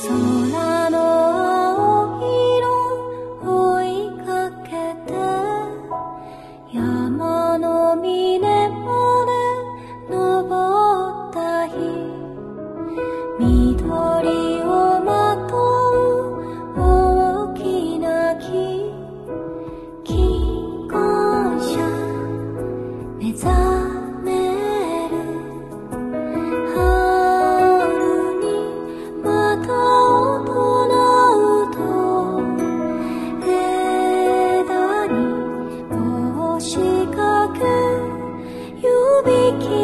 song be king.